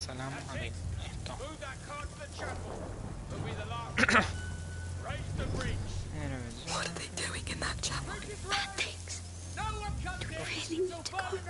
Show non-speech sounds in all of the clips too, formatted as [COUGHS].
Salam alaikum. Esto. Move that car to the chapel. It'll be the last. Raise the bridge. Evet. What are they doing in that chapel? Bad things. No one comes in really need to further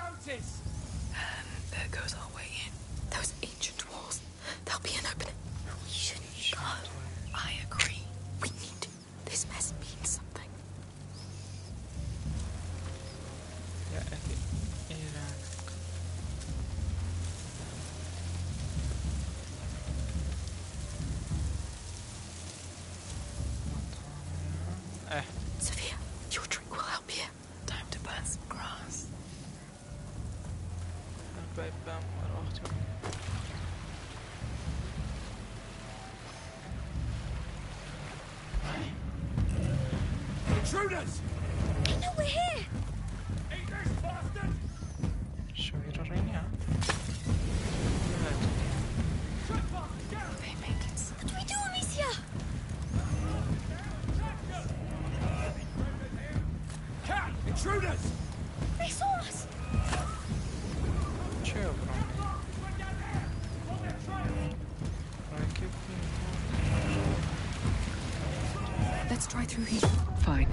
through here? Fine.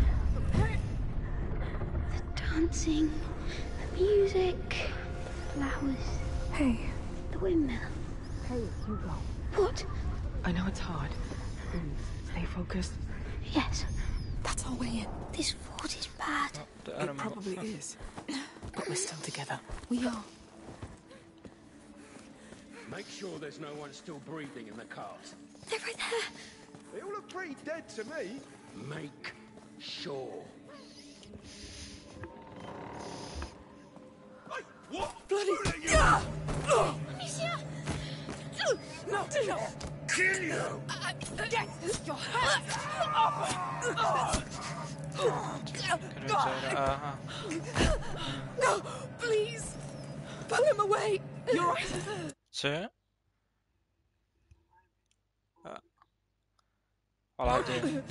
The dancing, the music, flowers. Hey. The windmill. Hey, you go. What? I know it's hard. Stay focused. Yes. That's our way in. This fort is bad. It probably is. But we're still together. We are. Make sure there's no one still breathing in the cart. They're right there. They all look pretty dead to me. Make sure. Hey, what? Bloody... Yeah! Amicia! Not enough! Kill you! Uh, Get your hands off! Uh, no, please! Pull him away! You're right. Sir? Well, I did. did.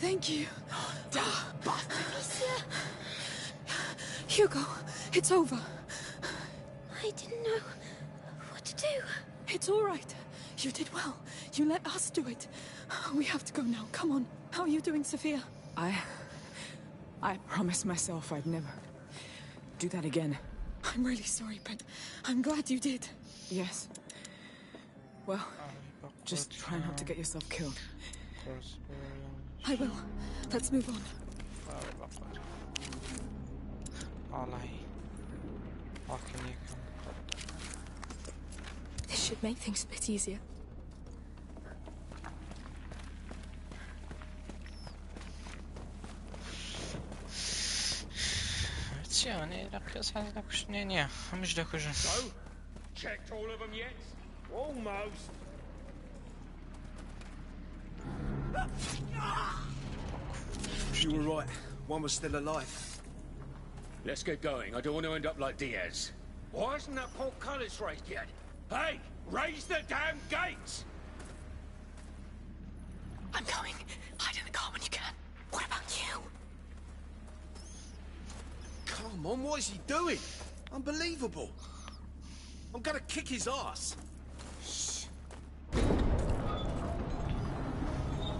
Thank you. Hugo, it's over. I didn't know what to do. It's all right. You did well. You let us do it. We have to go now. Come on. How are you doing, Sophia? I... I promised myself I'd never do that again. I'm really sorry, but I'm glad you did. Yes. Well, just try not to get yourself killed. I will. Let's move on. This should make things a bit easier. Gdzie oni? So, checked all of them yet? Almost. You were right. One was still alive. Let's get going. I don't want to end up like Diaz. Why isn't that portcullis raised yet? Hey, raise the damn gates! I'm going. Hide in the car when you can. What about you? Come on, what is he doing? Unbelievable. I'm gonna kick his ass.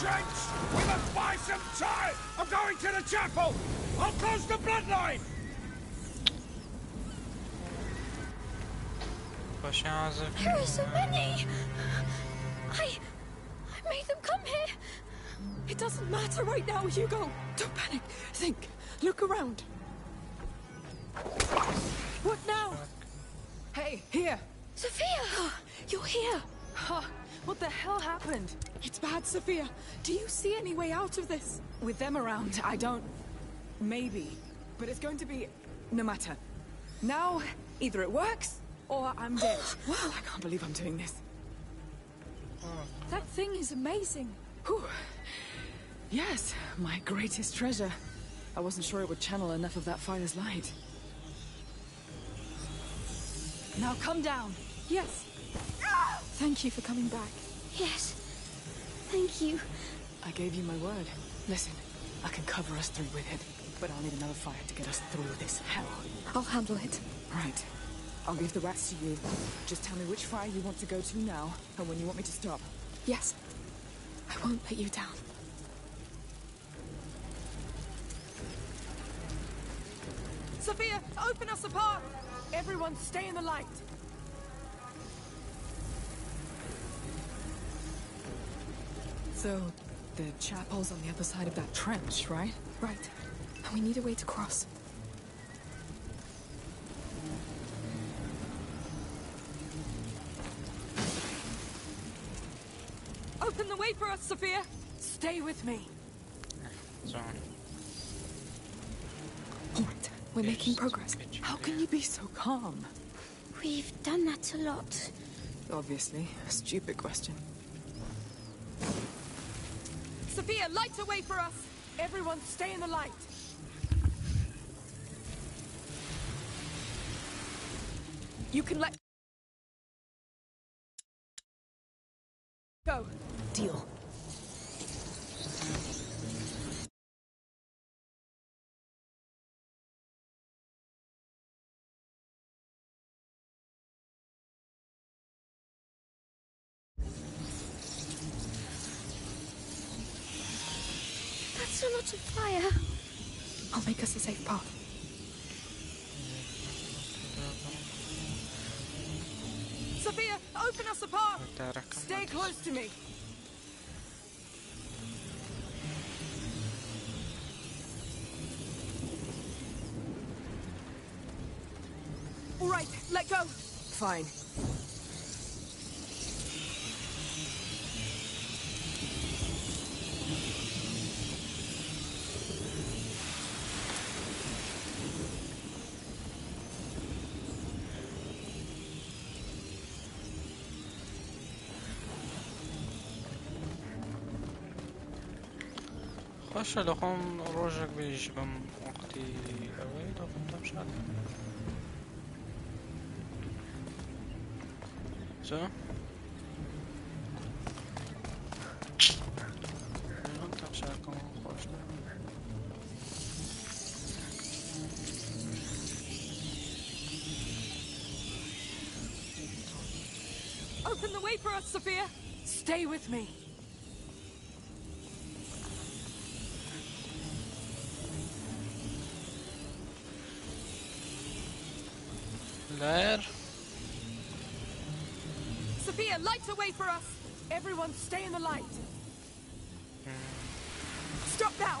Jenks! We must buy some time! I'm going to the chapel! I'll close the bloodline! There are so many! I... I made them come here! It doesn't matter right now, Hugo! Sophia. Do you see any way out of this? With them around, I don't... Maybe. But it's going to be... No matter. Now, either it works, or I'm dead. [GASPS] wow, I can't believe I'm doing this. That thing is amazing. Whew. Yes, my greatest treasure. I wasn't sure it would channel enough of that fire's light. Now come down. Yes. Thank you for coming back. Yes. Thank you. I gave you my word. Listen, I can cover us through with it, but I'll need another fire to get us through this hell. I'll handle it. Right. I'll give the rats to you. Just tell me which fire you want to go to now, and when you want me to stop. Yes. I won't let you down. Sophia, open us apart! Everyone stay in the light! So, the chapel's on the other side of that trench, right? Right. And we need a way to cross. Open the way for us, Sophia! Stay with me. So, All right. We're making progress. How can you be so calm? We've done that a lot. Obviously, a stupid question. Sophia, light a way for us! Everyone stay in the light! You can let... close to me. All right, let go. Fine. باشه لقام rožek běží, mám ochty, ale to tam žádný. Co? No, tam žádnou možná. Open the way for us, Sophia! Stay with me! there. Sophia, lights away for us! Everyone stay in the light! Stop now!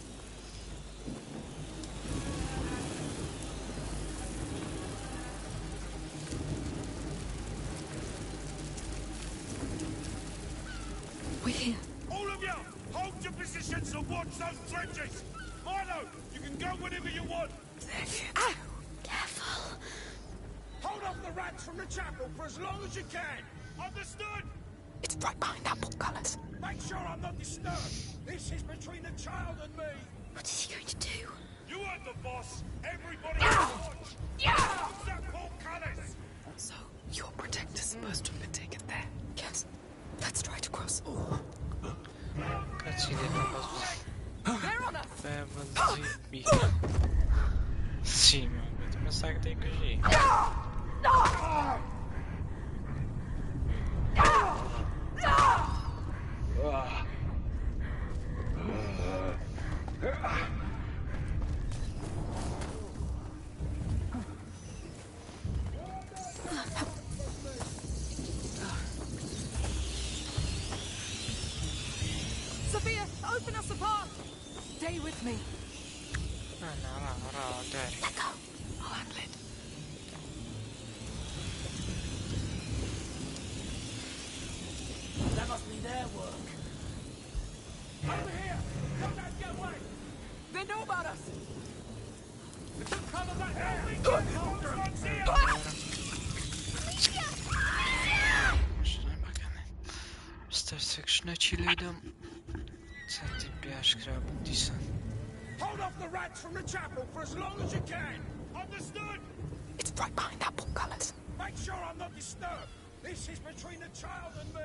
from the chapel for as long as you can. Understood? It's right behind that portcullis. Make sure I'm not disturbed. This is between the child and me.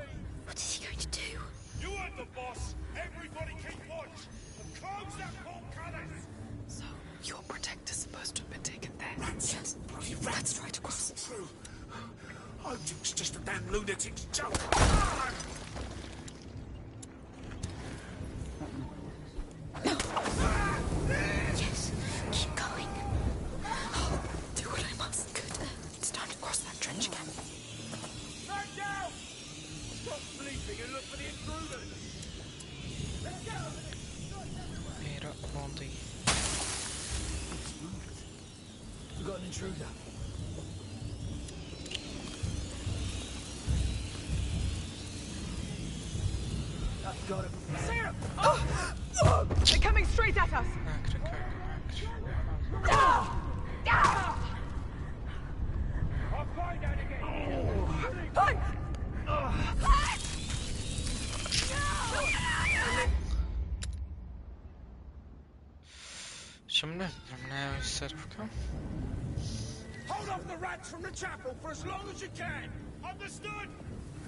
What is he going to do? You heard the boss. Everybody keep watch. Close that portcullis. So, your protector's supposed to have been taken there. Rats. Yes. Bloody rats. That's right across. It's true. Oh, it's just a damn lunatic's joke. Ah! from the chapel for as long as you can. Understood?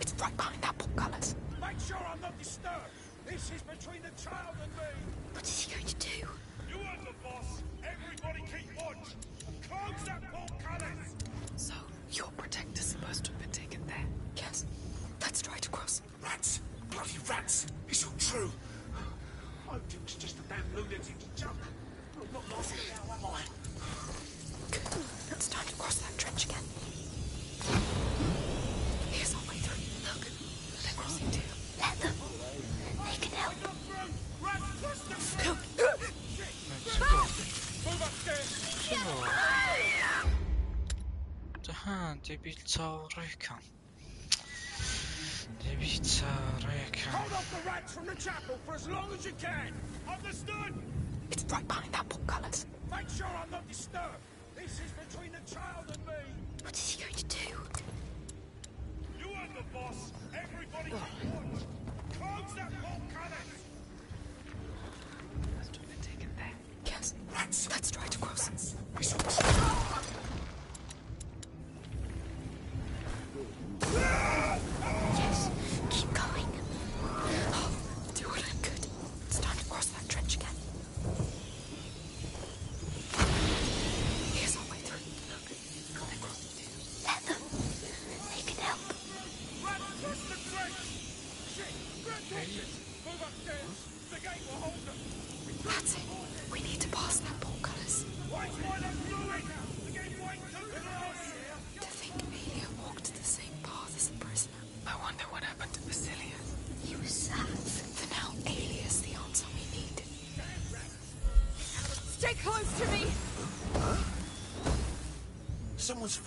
It's right behind that portcullis. Make sure I'm not disturbed. This is between the child and me. What is he going to do? You are the boss. Everybody Reka. Devita Reka. Hold off the rats from the chapel for as long as you can. Understood? It's right behind that portcullis. Make sure I'm not disturbed. This is between the child and me. What is he going to do? You are the boss. Everybody oh. Close that portcullis. Let's try to take it there. Yeah!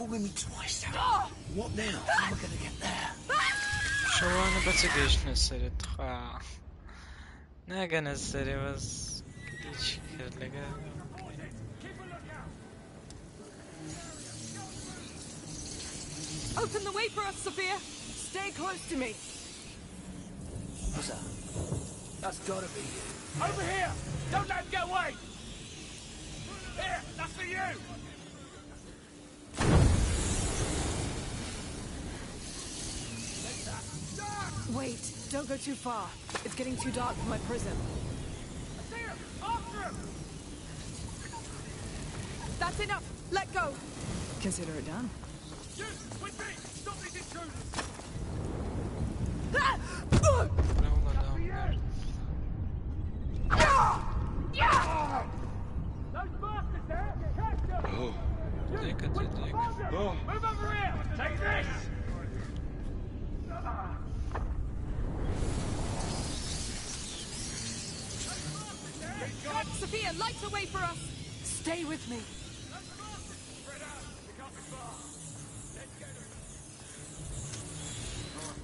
with me twice now. Ah! What now? Ah! How am I gonna get there? Şovlarını başa görüşmeseydi. Ha. Ne gene seri was hiç kirlige. Open the way for us, Sophia. Stay close to me. What's that? That's gotta be you. Over here! Don't let him get away! Here, that's for you! Wait, don't go too far. It's getting too dark for my prism. Him! After him! That's enough! Let go! Consider it done. You, with me! Stop these intruders! Ah! Bravo adam. Those bastards there! Catch them! Dikkat edin. Move over here! Take this! Sophia, light the way for us! Stay with me.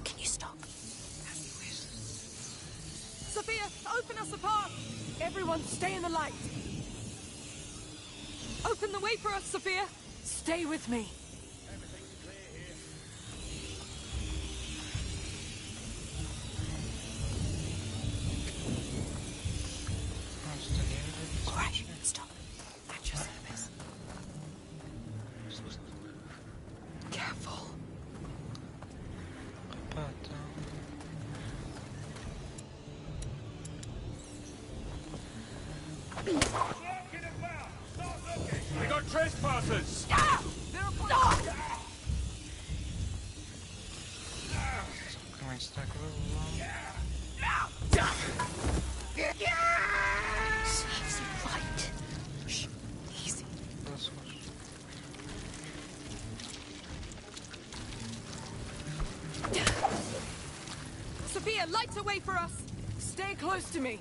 Can you stop? Sophia, open us a path! Everyone, stay in the light. Open the way for us, Sophia! Stay with me. Sophia, light the way for us! Stay close to me.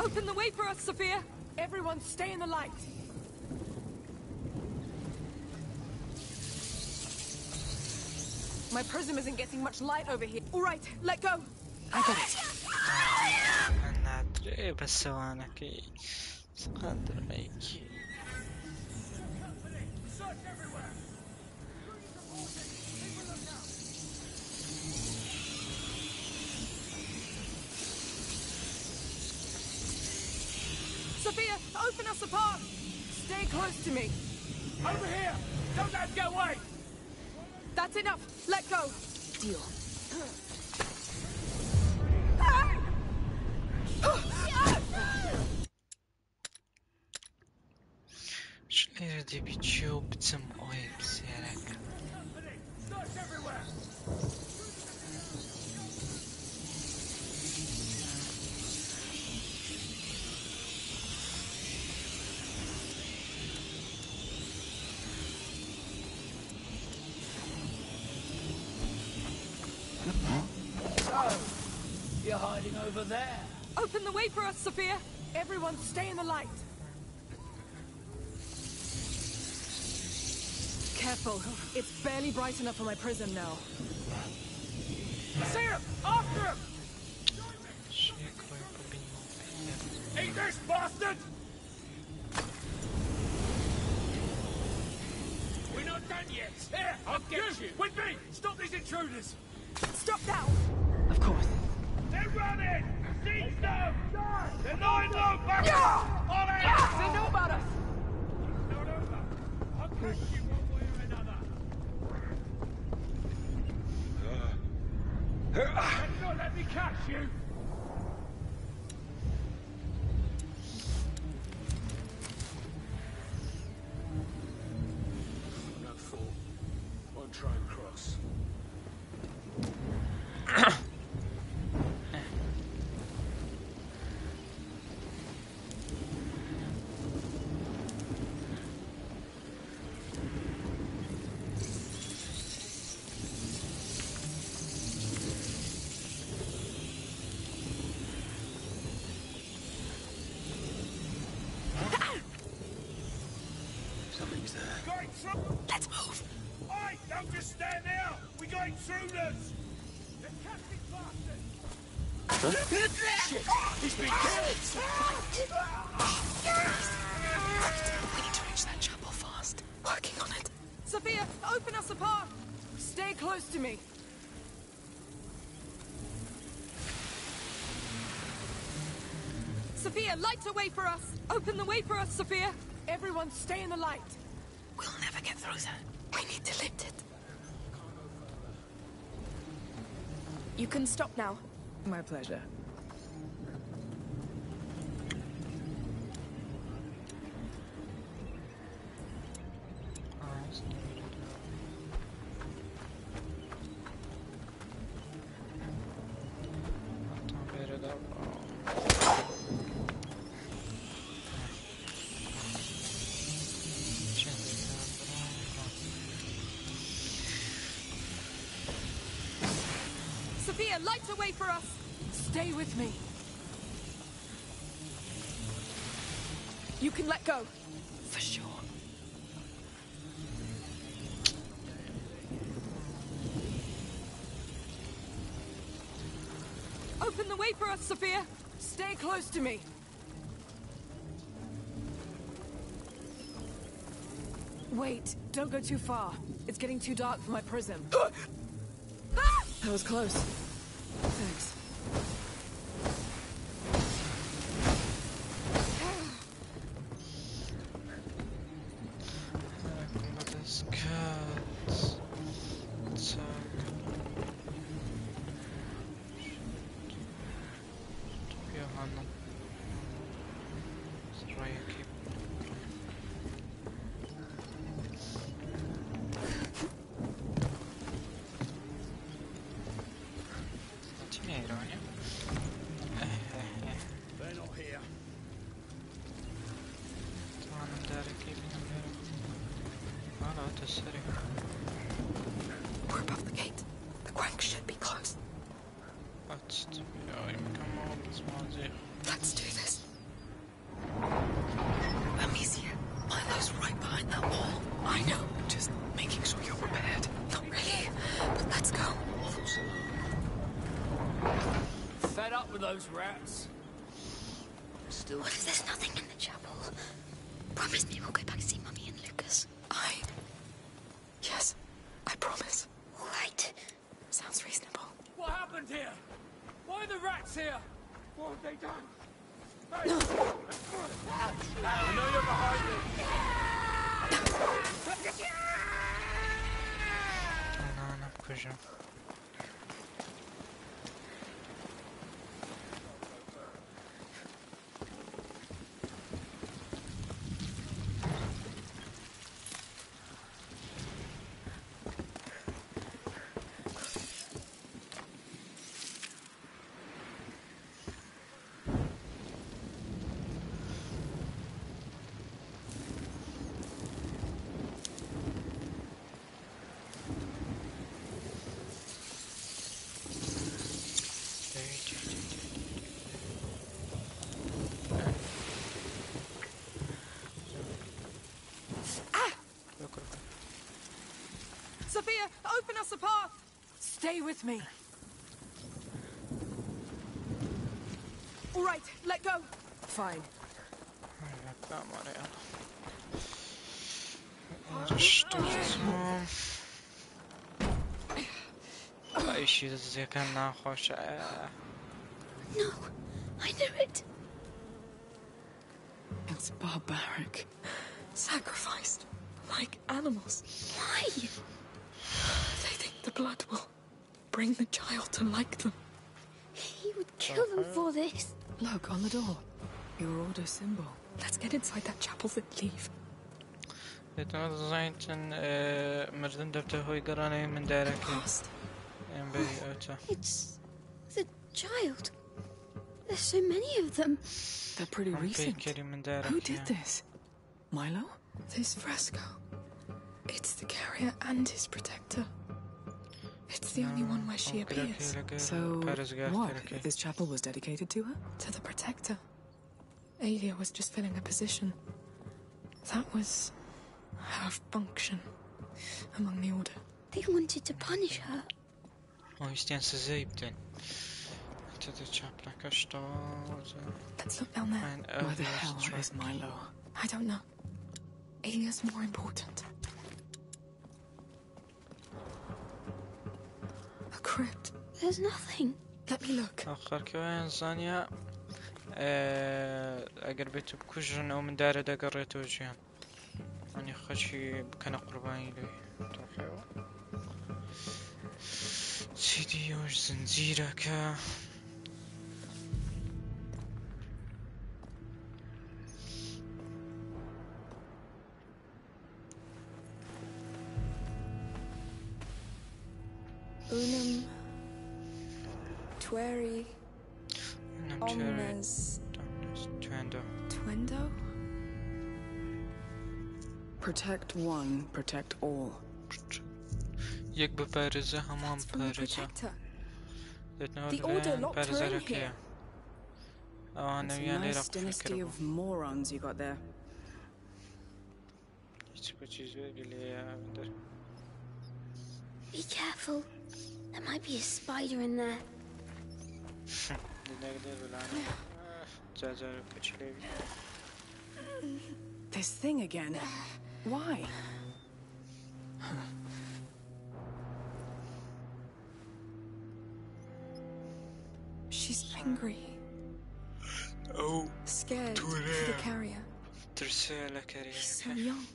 Open the way for us, Sophia! Everyone, stay in the light. My prism isn't getting much light over here. All right, let go! I got it. أنا أدري بس أنا كي سقدر ميكي Sophia, us apart! Stay close to me! Over here! Don't let's go away! That's enough! Let go! Deal. Sophia, everyone stay in the light. Careful. It's barely bright enough for my prism now. Seraph! After him! Eat this, bastard! We're not done yet. Here, I'll get you, you. With me! Stop these intruders! Stop now! Of course. They're running! Seize them! They're lined up! Back up! On it! They know about us! I'll catch you one way or another. Let's not let me catch you! No fool. Through! Let's move. Oi, don't just stand there! We got intruders! They're captain bastards! Shit! He's been killed! We need to reach that chapel fast. Working on it. Sophia, open us a path! Stay close to me. Sophia, light a way for us! Open the way for us, Sophia! Everyone stay in the light. We'll never get through that. We need to lift it. You can stop now. My pleasure. Sophia! Stay close to me. Wait, don't go too far. It's getting too dark for my prism. [GASPS] Ah! that was close. Sophia, open us a path! Stay with me. All right, let go. Fine. Bekle var ya. Uğraştırdım. Ay işi yakından. No, I knew it. It's barbaric. Sacrificed. Like animals. Why? They think the blood will bring the child to like them. He would kill them for this. Look, on the door. Your order symbol. Let's get inside that chapel then leave. Detmez zaten uh, merdin dörtte hoy garanay min derek Past. en bey öte. [SIGHS] It's the child. There's so many of them. They're pretty recent. keri min derek. Who did this? Milo? This fresco. It's the carrier and his protector. It's the only one where she appears. So, what? This chapel was dedicated to her? To the protector. Aelia was just filling a position. That was have function among the Order. They wanted to punish her. O isteyen size ipten. To the chapter kashtoz. Let's look down there. Where the hell is Milo? I don't know. Aelia's more important. crypt. There's nothing. Let me look. آخر كمان ثانية أقربته بكجن أو من دارة دا قريته وجهن أني خشي كان قربان إليه سيدي وش زنزيرك Protect one, protect all. یک بپارزه همان That's from the پارزه Protector. دتنو The Order locked her پارزه in ركيا here. او انا It's a ويان لي nice رق dynasty فكر of morons you got there. هيك بچيز بيقلي يا بندر Be careful. There might be a spider in there. نقدر بالعنا جاجارو كچلي This thing again. Why? She's angry. Oh. Scared for the carrier. He's so young.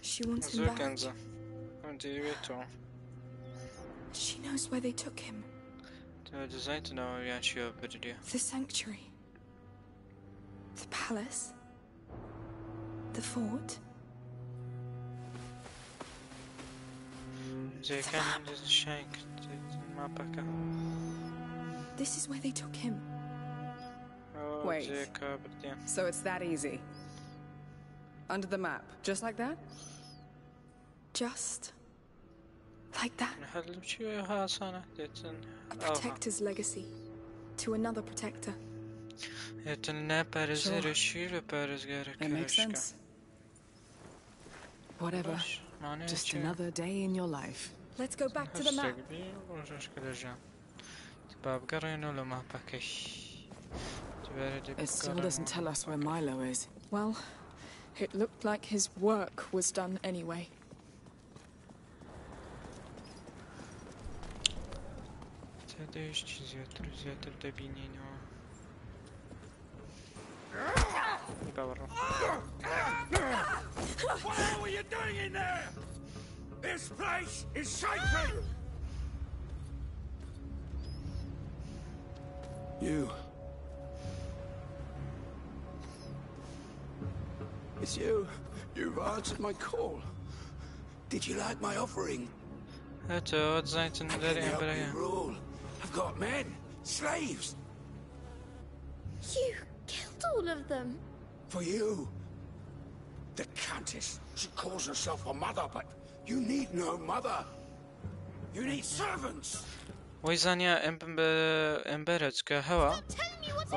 She wants him back. She knows where they took him. The sanctuary. The palace. The fort? The this is where they took him. Oh, Wait. So it's that easy. Under the map, just like that? Just like that. A protector's legacy to another protector. Yeteneğe perezerişiyle perezgere That makes sense. Whatever. Just another day in your life. Let's go back to the map. It still doesn't tell us where Milo is. Well, it looked like his work was done anyway. Değiş çiziyor, tür düzeltir de bineni var. What the hell were you doing in there? This place is sacred. You. It's you. You've answered my call. Did you like my offering? Hát ott znajdę dary I've got men, slaves. You killed all of them. for you. The Countess, she calls herself a mother, but you need no mother. You need servants. ويزانيا امبرز كهوا Tell me what's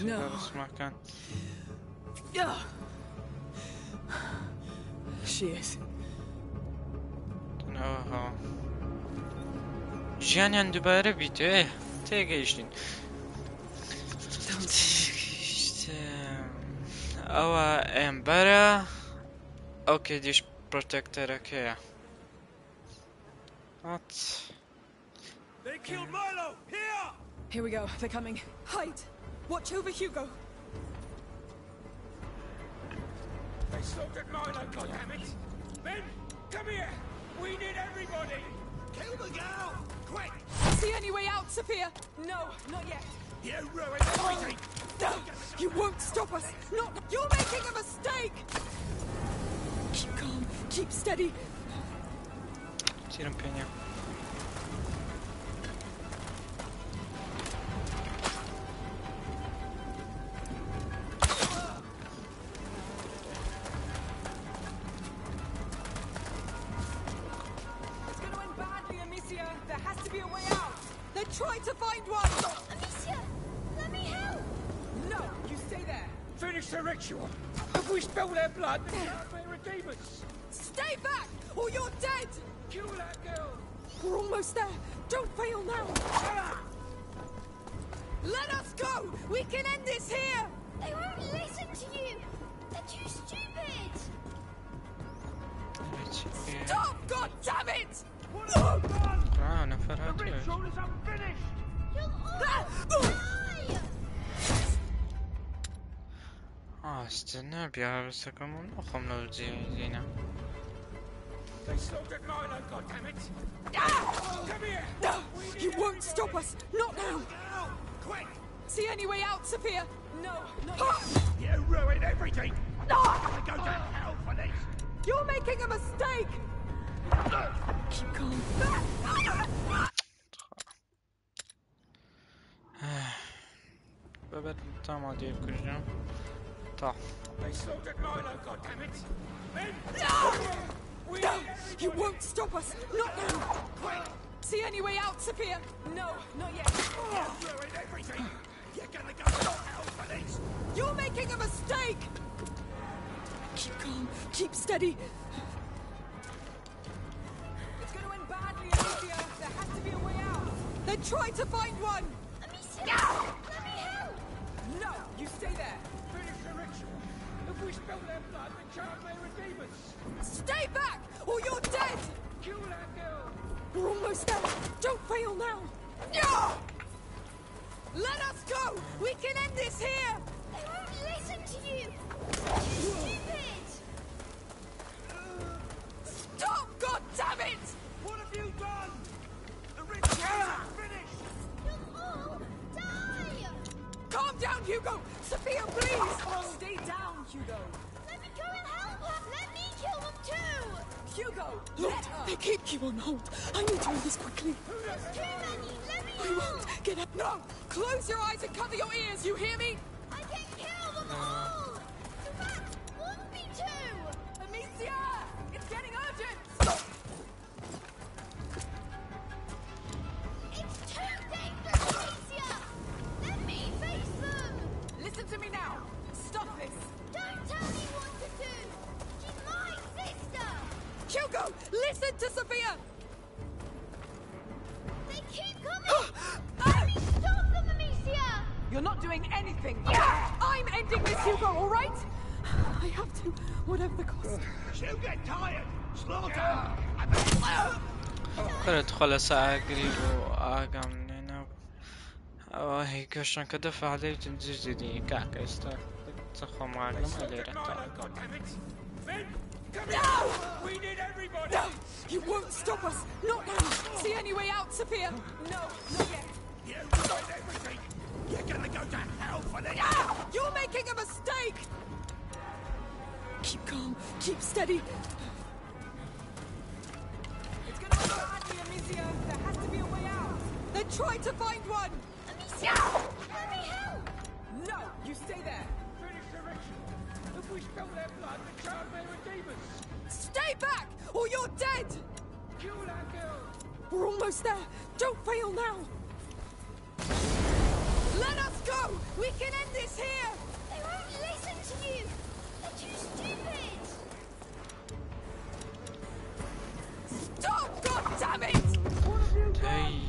No. كان Yeah. She is. اوه ژیانیان دووبارە بیت ئێ تێگەیشتین ئەوە ئێمبەرە ئەو کێدیش پرۆتەکتەرەکەیە هات They killed Milo! Here! Here we go. They're coming. Hide! Watch over Hugo. They slaughtered Milo, goddammit! Men, come here! We need everybody! Kill the girl! Quick! See any way out, Sophia? No, not yet. You ruined everything! Oh, no! You won't stop us! Not... You're making a mistake! Keep calm. Keep steady. Tira um dopiero wysoką nochą na ludzi więzienia. They slaughtered Milo, oh, goddammit! Come here! No! You won't stop us! Not now! Quick! See any way out, Sophia? No, not You ruined everything! I go to hell for this! You're making a mistake! Keep calm. Bebek tam hadi yapacağım. Tamam. They slaughtered Milo, goddammit. Men, we No! need You won't stop us! Not now! See any way out, Sophia? No, not yet. you ruined everything. You're gonna go to hell for this. You're making a mistake! Keep calm. Keep steady. It's going to end badly, Amicia. There has to be a way out. Then try to find one! Amicia, let me help. No! You stay there. Finish the ritual. If we spill their blood, the child may redeem us. Stay back, or you're dead! Kill that girl. We're almost there. Don't fail now. Yeah! Let us go! We can end this here! They won't listen to you. They're stupid. Stop! God damn it! What have you done? The ritual is finished. You'll all die. Calm down, Hugo! Sophia, please! Hugo! Let me go and help her. Let me kill them too. Hugo! Let her! They keep you on hold. I need to end this quickly. There's too many. Let me I help. won't get up. No! Close your eyes and cover your ears, you hear me? listen to Sophia! They keep coming. Let me stop them, Amicia. You're not doing anything. I'm ending this, Hugo, all right? I have to, whatever the cost. She'll get tired. Slaughter. قلت خلاص أجري وأقع من هنا وهي كشن كدفع عليه تنزيدي كعك استاك تخو معلم اللي Slaughtered رحت Milo, goddammit. Men, come No! We need everybody. No! You won't stop us! Not now! See any way out, Sophia? No, not yet. You ruined everything. You're gonna go to hell for this. Ah! You're making a mistake! Keep calm, keep steady. It's gonna end badly, Amicia. There has to be a way out. Then try to find one! Amicia, let me help. No, you stay there. We spill their blood, the child may redeem us. Stay back, or you're dead! Kill that girl. We're almost there. Don't fail now. Let us go! We can end this here! They won't listen to you. They're too stupid. Stop! God damn it! تي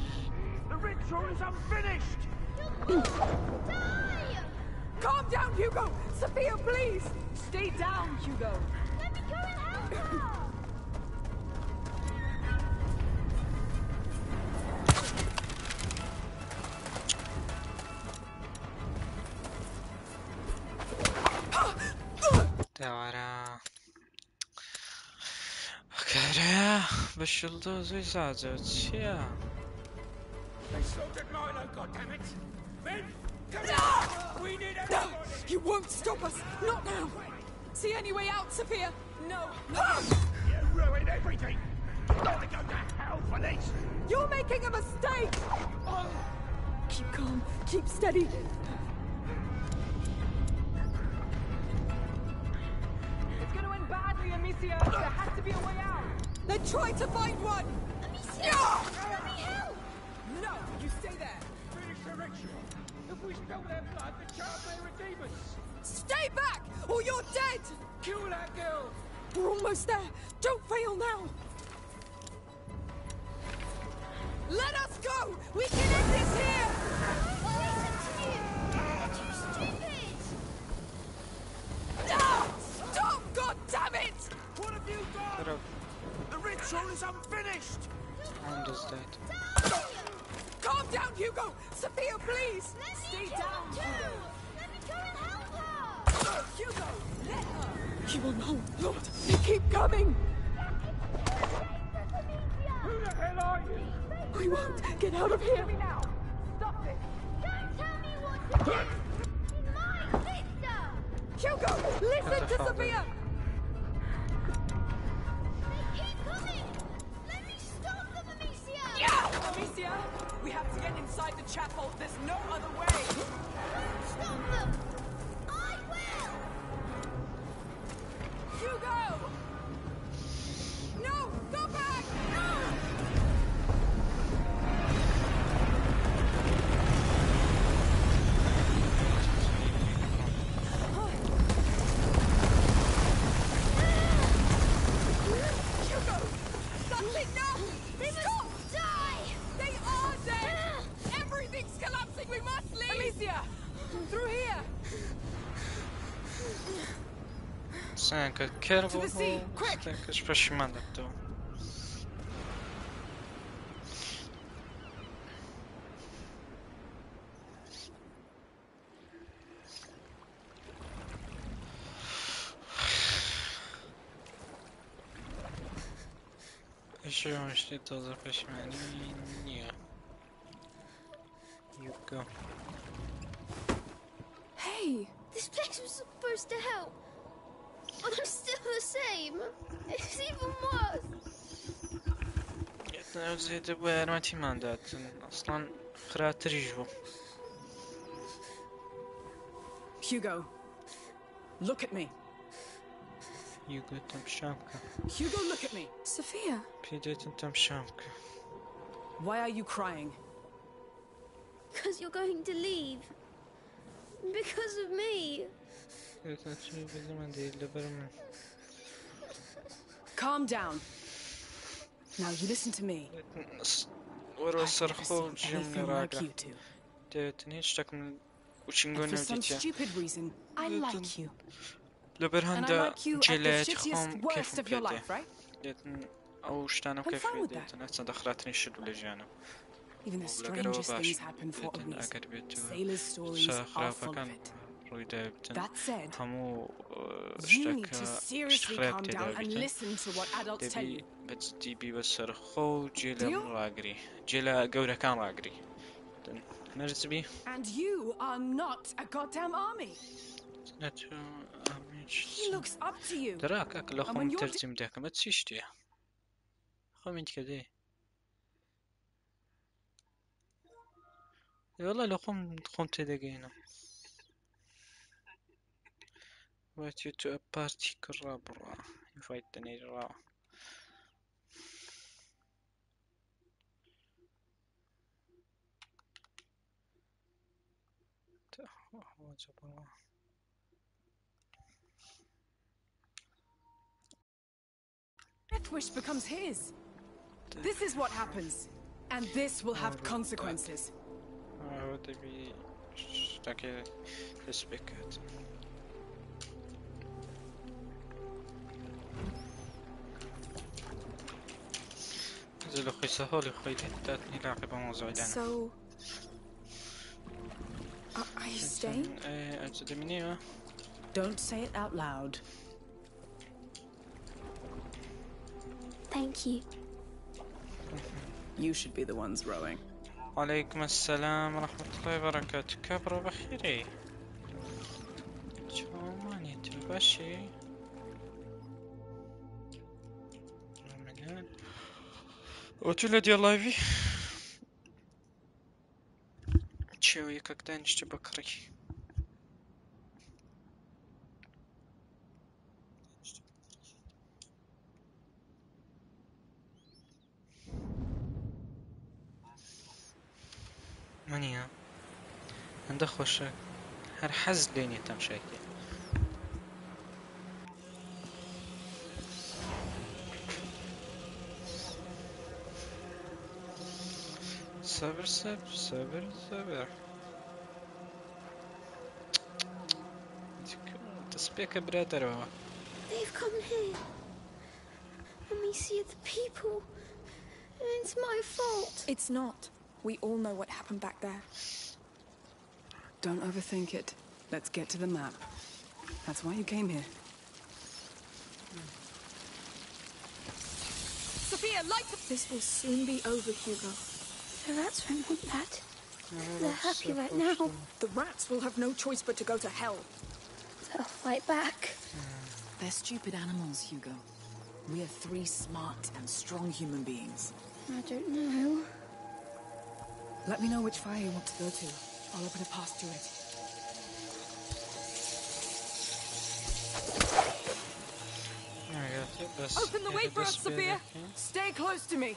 The ritual is unfinished. You'll all die. Calm down, Hugo! Sophia, please! Stay down, Hugo! Let me come and help her! Dobra. Okej, bez śluzu i zadzioć, ja. They slaughtered Milo, goddammit! Men, come no! We need everybody! No! You won't stop us! Not now! See any way out, Sophia? No, no. Ah! You ruined everything. You're gonna go to hell for this. You're making a mistake! Oh. Keep calm, keep steady. It's gonna end badly, Amicia. There has to be a way out. Then try to find one! Amicia, let me help. no! You stay there! Finish the ritual. If we spill their blood, the charm may redeem us. Stay back, or you're dead! Kill that girl! We're almost there. Don't fail now! Let us go! We can end this here! Listen to you! You stupid! No! Stop, God damn it! What have you done? The ritual is unfinished! I'm just dead. Calm down, Hugo! Sophia, please! Let Stay down! Too. Let me come and help Hugo, let her! He will know. Lord, they keep coming. Who the hell are you? We won't get out of here. now! Stop this! Don't tell me what to do! She's my sister! Hugo, listen to Sophia. They keep coming! Let me stop them, Amicia! Amicia, we have to get inside the chapel. Kervo To the sea, quick! Sanka speszmana to Jeszcze właśnie to zapeśmiali? Nie. You go. Hey! This place was supposed to help. But I'm still the same. It's even worse. أنا زيد أبوي أنا ما تي ماندات أصلا خرات ريجو Hugo, look at me. يقول تم شامكة Hugo, look at me. Sophia, بيديت تم شامكة Why are you crying? Because you're going to leave. Because of me. Calm down. Now you listen to me. I like you. And I like you at the shittiest worst of your life, right? أو شتانا وكيف ديتن أتسا دخلاتني شد ولا جانا Even the strangest things happen for a reason. Sailors' stories are full of it. That said, همو you need to اشتكى seriously calm down and listen to what adults tell you. بس ديبي بسر خو جيلا? راقري جيلا قورة كان راقري نرزبي And you are not a goddamn army. نتو He looks up to you. دراك اكل you're مترجم داك ما تسيشتي اخو من كده والله لو قم قم تدقينا invite you to a party Invite the Nidra. Deathwish becomes his. Death this is what happens, and this will have consequences. That? Would they be? stuck in the pick. زلو خي سهولي خي تاتني لاعبة موزع لنا so. Are, are you staying? ايه اجد مني Don't say it out loud. Thank you. You should be the ones rowing. وعليكم السلام ورحمة الله وبركاته كبر بخيري شو ماني تبشي وتولى ديال لايفي تشوي когда ничто бакры منیە هەندە خۆشە هەر حەز لێنێ تەمشاکی server, server, server, server. Спека, бретеро. They've come here. Let me see the people. It's my fault. It's not. We all know what happened back there. Don't overthink it. Let's get to the map. That's why you came here. Sophia, light This will soon be over, Hugo. The rats won't want oh, that. They're happy right now. The rats will have no choice but to go to hell. They'll fight back. Hmm. They're stupid animals, Hugo. We are three smart and strong human beings. I don't know. Let me know which fire you want to go to. I'll open a path to it. بس Open the way for us, Sophia. Stay close to me.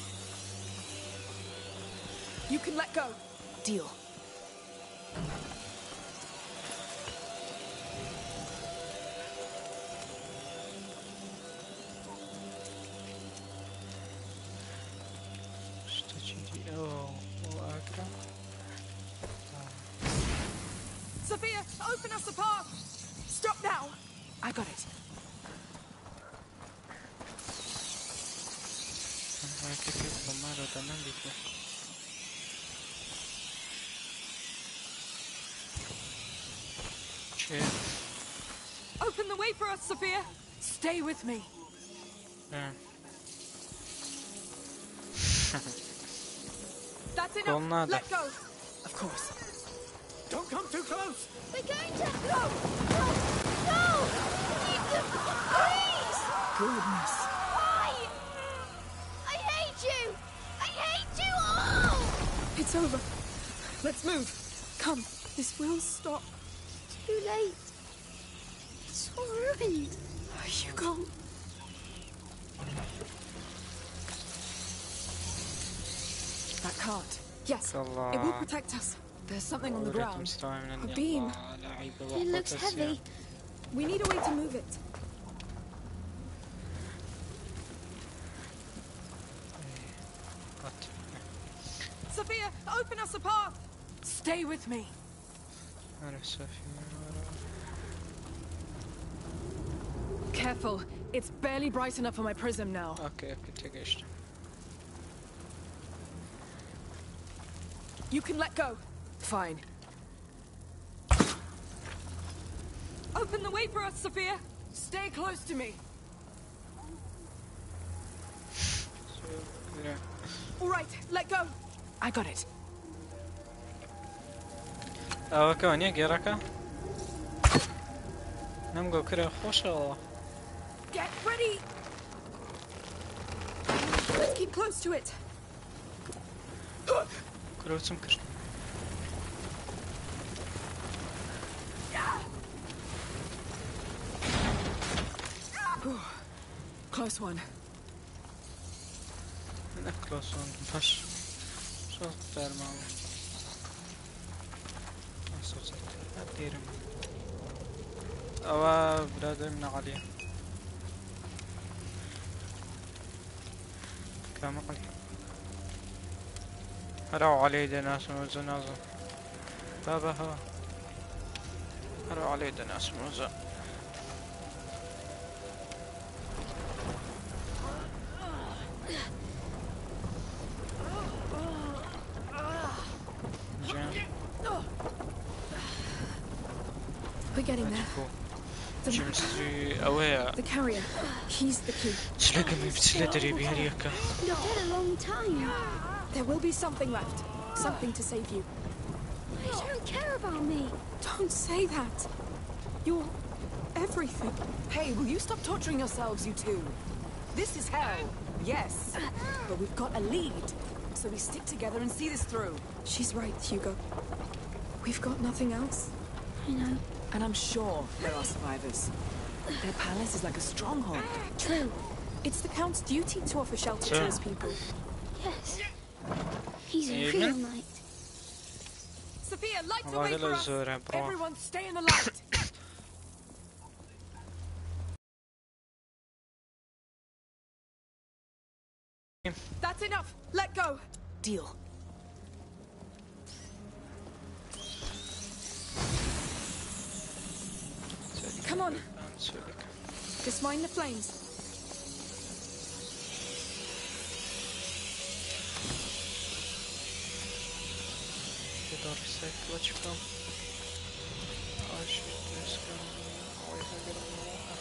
You can let go. Deal. Sophia. Stay with me. آه. [LAUGHS] That's enough. Colnada. Let go. Of course. Don't come too close! We're going to. No! No! No! Leave them! Please! Goodness. Why? I hate you! I hate you all! It's over. Let's move. Come. This will stop. Too late. Oh, hurry. Hugo. That cart. Yes, it will protect us. There's something on the ground. A beam. It looks heavy. We need a way to move it. Sophia, open us a path! Stay with me! Careful. It's barely bright enough for my prism now. اوكي اوكي تقشت You can let go. Fine. Open the way for us, Sophia. Stay close to me. All right, let go. I got it. ئەوە کەوانە گێڕەکە نەمگۆ کرە خۆشەوە Get ready. Let's keep close to it. کرۆچم کرد Close one. نەکلۆسۆن باش شۆ دەرماوە دێرم ئەوە برادر تمام قلت. هراو علي دناس موزا نازا بابا هو هراو علي دناس موزا We're getting there. The carrier. He's the key. Slug him with Slittery Dead a long time. There will be something left. Something to save you. You don't care about me. Don't say that. You're everything. Hey, will you stop torturing yourselves, you two? This is hell. Yes. Uh-huh. But we've got a lead. So we stick together and see this through. She's right, Hugo. We've got nothing else. I know. And I'm sure there are survivors. Their palace is like a stronghold. True. It's the Count's duty to offer shelter sure. to his people. Yes. He's a real knight. Sophia, light the way for us. Everyone stay in the light. [COUGHS] That's enough. Let go. Deal. Come on. Zurück. Just mind the flames. The door is psychological. I should just go. Oh, if I get on the wall.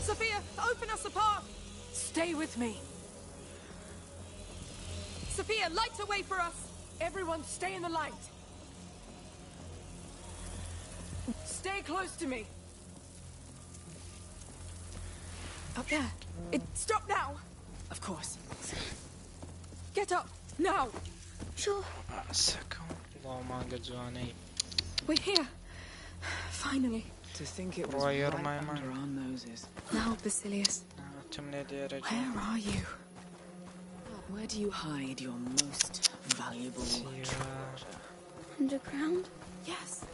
Sophia, open us apart. Stay with me. Sophia, light a way for us! Everyone stay in the light! Stay close to me! Up there. It, stop now! Of course. Get up, now! Sure. We're here. Finally. To think it was right under our noses. Now, Basilius. Where are you? Where do you hide your most valuable Underground? Yes.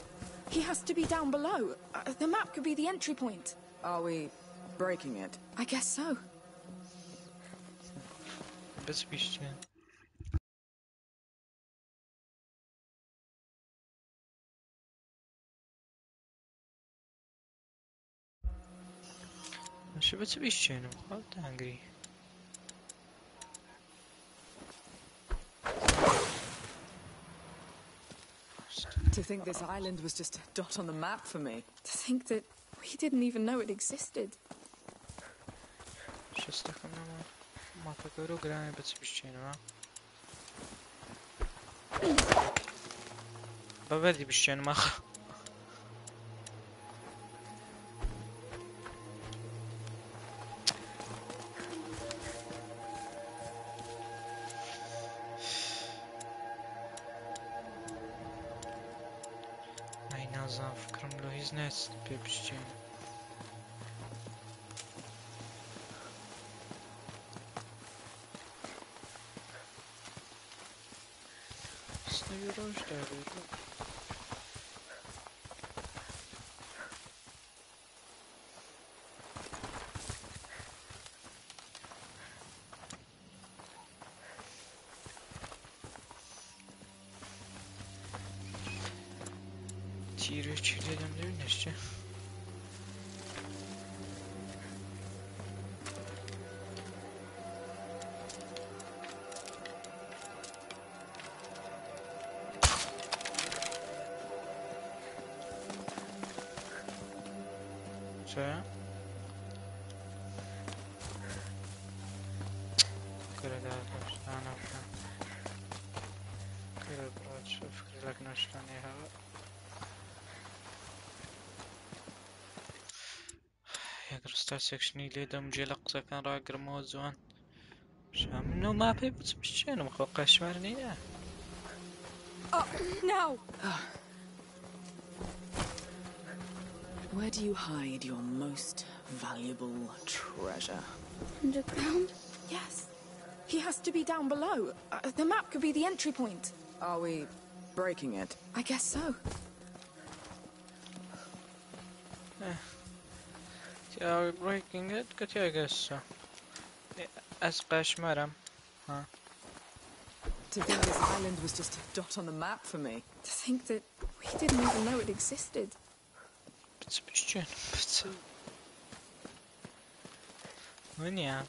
He has to be down below. Uh, the map could be the entry point. Are we breaking it? I guess so. Bezpieście. Znaczy, oczywiście, no, all angry. To think this island was just a dot on the map for me. To think that we didn't even know it existed. biznes, pieprzcie. być. Dzień dobry, Yeah. نشتني هذا يقدر ستار سكشني ليدا مجلق سكن راقر موزوان شامنو ما بي بس مشينا مخوقع شمارني يا Up now. Where do you hide your most valuable treasure? Underground? Yes. He has to be down below. Uh, the map could be the entry point. Are we breaking it? I guess so. Are we breaking it? Good, yeah, I guess so. As madam. Huh. To think this island was just a dot on the map for me. To think that we didn't even know it existed. But uh, a bisschen, bitte. Nun ja.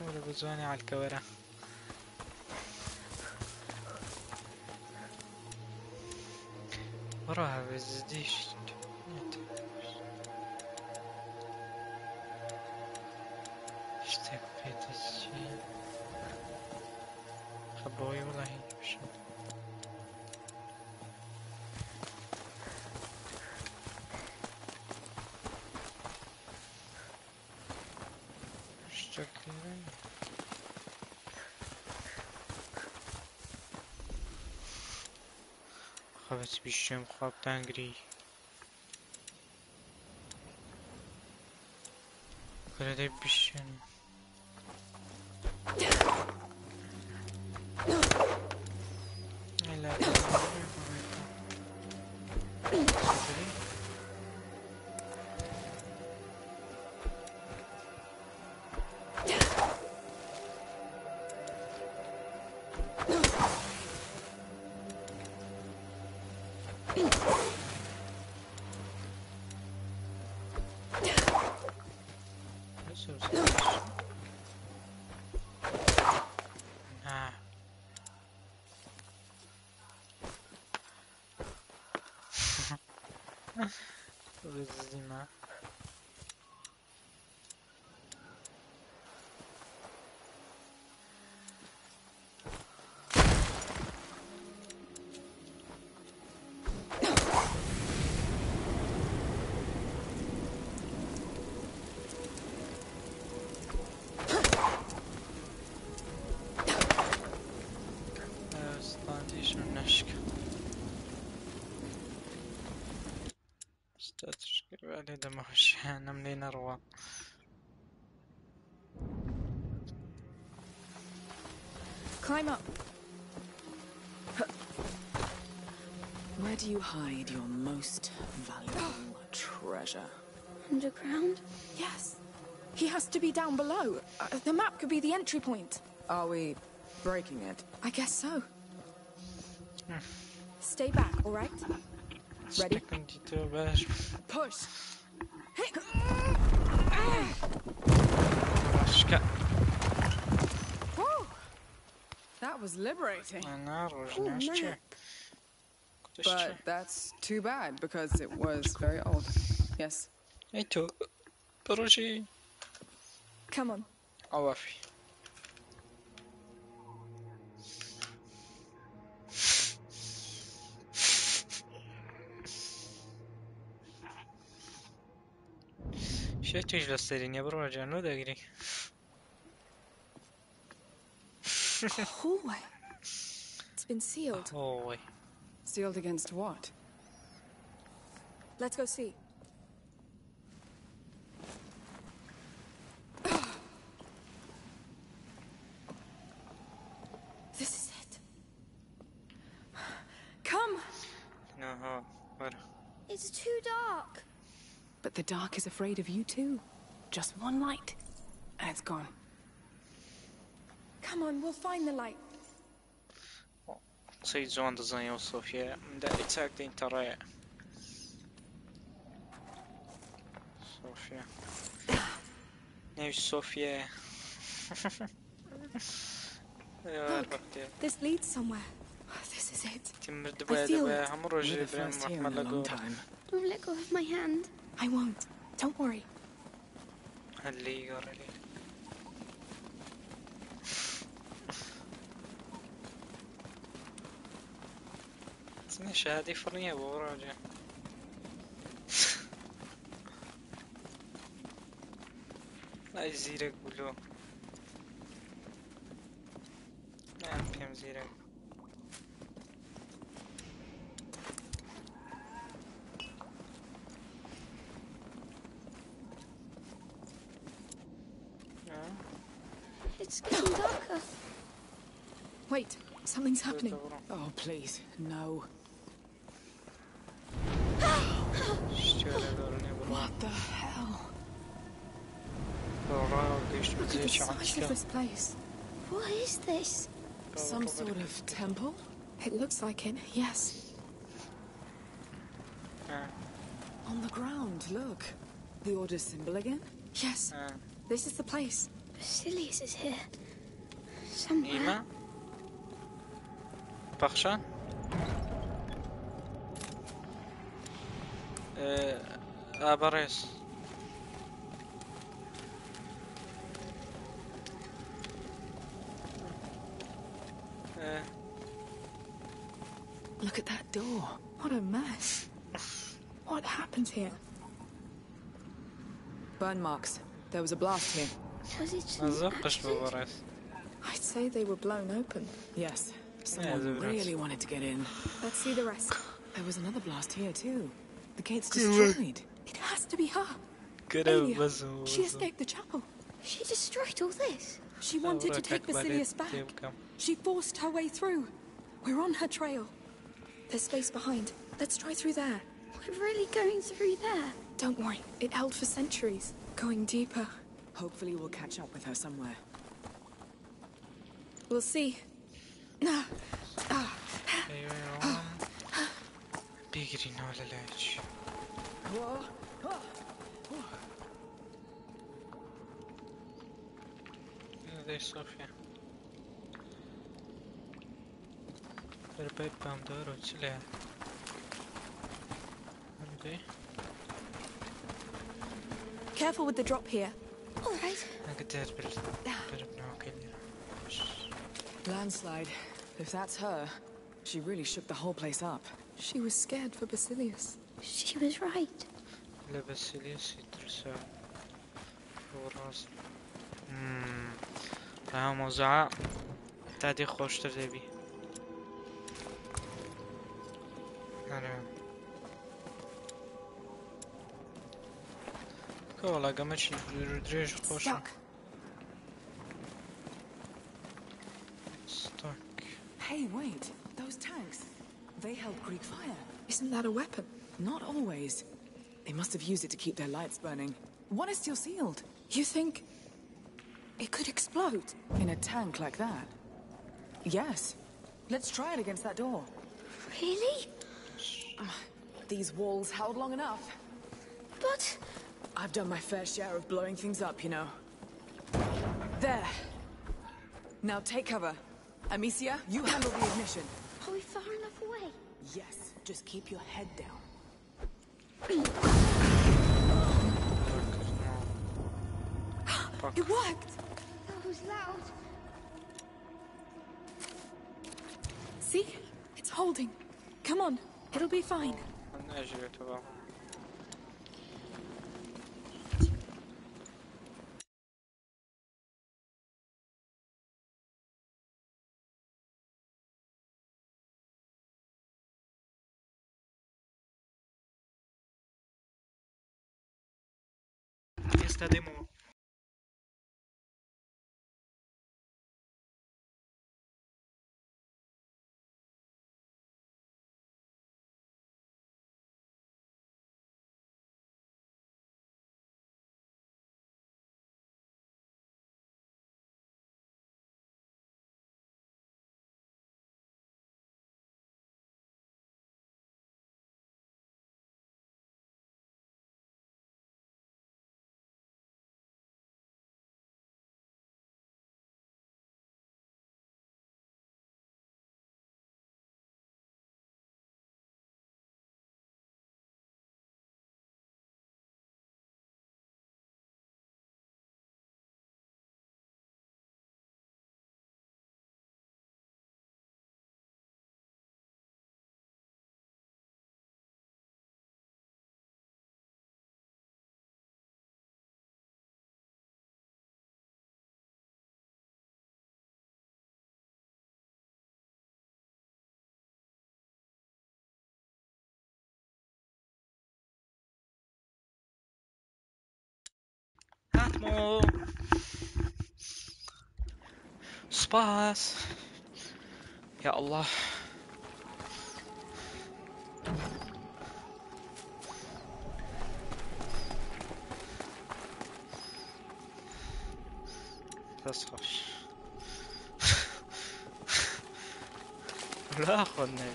Oder wir. Ora, às Bichão copta angry. Agora é bichão. Остатъчно вали да махаше, нам не нарва. Climb up. Where do you hide your most valuable treasure? Underground? Yes. He has to be down below. Uh, the map could be the entry point. Are we breaking it? I guess so. Stay back, all right? Ready? Push. That was liberating. Oh, but that's too bad because it was very old. Yes. Hey, too. Come on. Au. Certo ci lo steringa, però la già non da gri. Hallway. It's been sealed. Hallway. Sealed against what? Let's go see. The dark is afraid of you too. Just one light, and it's gone. Come on, we'll find the light. Say John doesn't Yusuf, [LAUGHS] yeah. That attack the Sophia. Now Sophia. Look, this leads somewhere. This is it. I feel it. I'm the first here in a long time. Don't let go of my hand. I won't. Don't worry. Really, really. for me frně v ohradě. Aj zírek budou. Happening. Oh, please, no. What the hell? Look Look at the size of this place. What is this? Some sort of temple? It looks like it, yes. Uh. On the ground, look. The Order's symbol again? Yes, uh. this is the place. Basilius is here. Somewhere parça. Ee, uh, aparece. Look at that door. What a mess. what happened here? Burn marks. There was a blast here. Was it just? I'd say they were blown open. Yes, Someone really wanted to get in. Let's see the rest. [GASPS] There was another blast here too. The gate's destroyed. It has to be her. Good Aelia, she escaped the chapel. She destroyed all this. She wanted to take Basilius back. She forced her way through. We're on her trail. There's space behind. Let's try through there. We're really going through there. Don't worry. It held for centuries. Going deeper. Hopefully we'll catch up with her somewhere. We'll see. Eyvah Bir girin olalaç. Здесь Софья. Теперь пам дору целя. Okay. Careful with the drop here. All right. Ah. Landslide. If that's her, she really shook the whole place up. She was scared for Basilius. She was right. لا بس ليش يدرسها وراس امم ها موزعة تعدي خوش تردبي أنا والله قامتش دريج خوش Stuck. Hey, wait. Those tanks. They held Greek fire. Isn't that a weapon? Not always. They must have used it to keep their lights burning. One is still sealed. You think it could explode? In a tank like that? Yes. Let's try it against that door. Really? Ah, these walls held long enough. But I've done my fair share of blowing things up, you know. There. Now take cover. Amicia, you handle the ignition. Are we far enough away? Yes, just keep your head down. [GASPS] it worked! That was loud. See? It's holding. Come on, it'll be fine. está de. demo هاتمو سباس يا الله تصخش لا أخذنا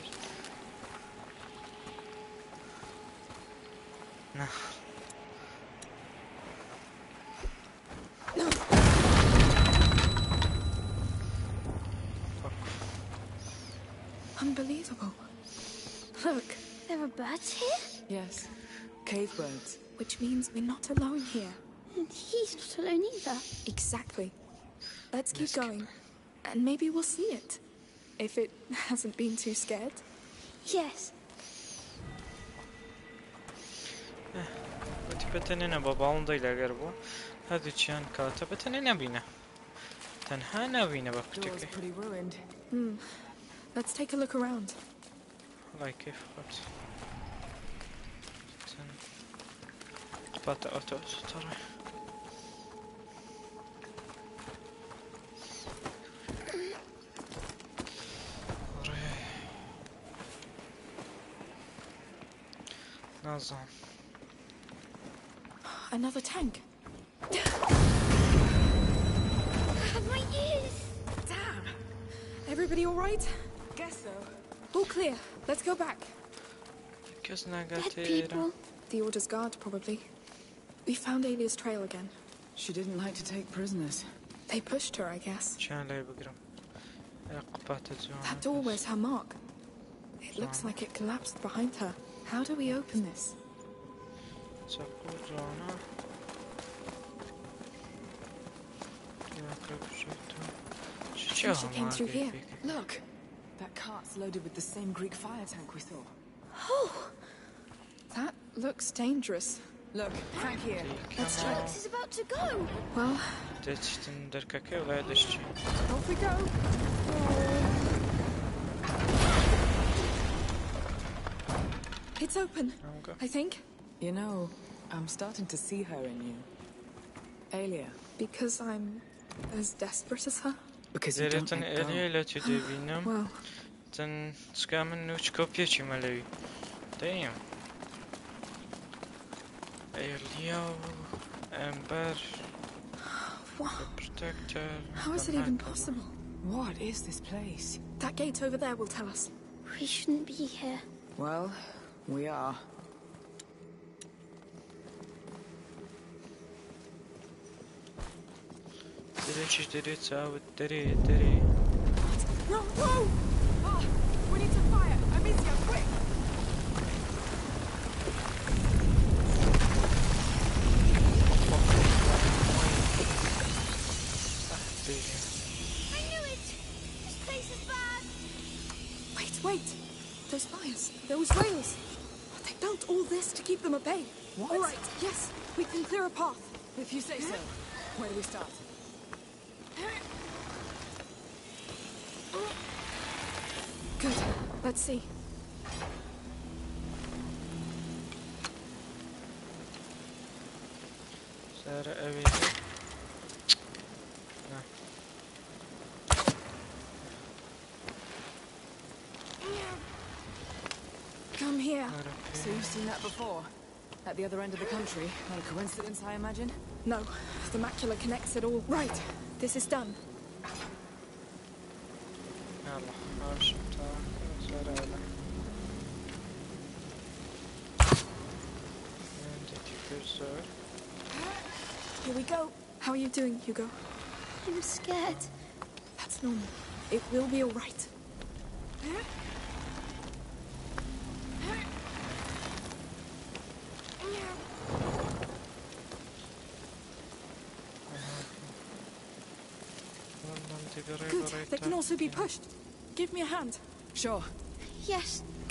نعم Unbelievable. Look, There are birds here? Yes. Cave birds. which means we're not alone here. And he's not alone either. Exactly. Let's keep going. And maybe we'll see it. If it [LAUGHS] hasn't been too scared. Yes. Tipetinin babamın da ilerler bu. هذه كان كاتبة أنا نبينا تنها نبينا Door's Let's take a look around. Like if what? But auto sorry. Another tank. My ears! Damn! Everybody all right? Guess so. All clear. Let's go back. Dead people. The Order's guard, probably. We found Aelia's trail again. She didn't like to take prisoners. They pushed her, I guess. That door was her mark. It looks like it collapsed behind her. How do we open this? She came through here. Look. That cart's loaded with the same Greek fire tank we saw. Oh! That looks dangerous. Look, back here. Let's try. Alex is about to go. Well. Off we go. It's open. I think. You know, I'm starting to see her in you. Aelia. Because I'm as desperate as her? Because you don't let go. Eliyla tüdevinem. Well. Ten skamenuç kopya çimalevi. Damn. Eliyahu Ember. [GASPS] Wow. Protector. How is it even possible? What is this place? That gate over there will tell us. We shouldn't be here. Well, we are. Whoa, whoa! Oh, we need to fire! Amicia, quick! I knew it! This place is bad! Wait, wait! Those fires, those rails! They built all this to keep them at bay. What? All right, yes, we can clear a path. If you say so. Where do we start? Let's see. Is that everything? Come here. So you've seen that before? At the other end of the country. Not a coincidence, I imagine? No. The macula connects it all. Right. This is done. Here we go. How are you doing, Hugo? I'm scared. That's normal. It will be alright. Good. They can also be pushed. Give me a hand. Sure. Yes,